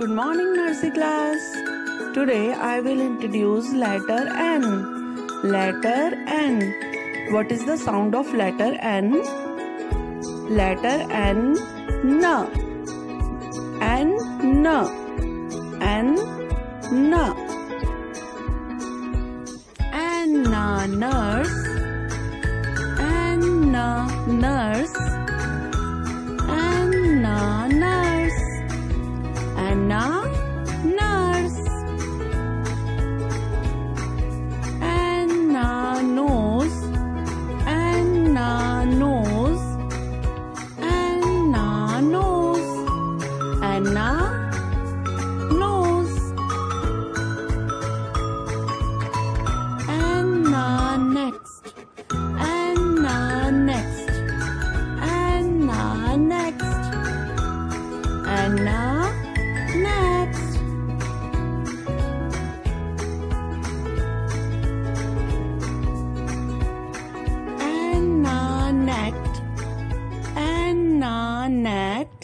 Good morning, nursery class. Today I will introduce letter N. Letter N. What is the sound of letter N? Letter N. N. N. N. N. N. Anna nurse. Anna nurse. Anna nose. Anna next. Anna next. Anna next. Anna next. Anna net. Anna net.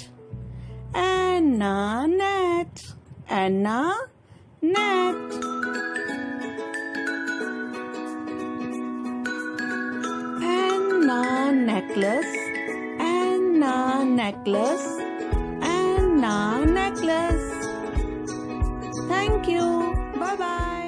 Anna net. Anna net. Anna necklace. Anna necklace. Anna necklace. Thank you. Bye bye.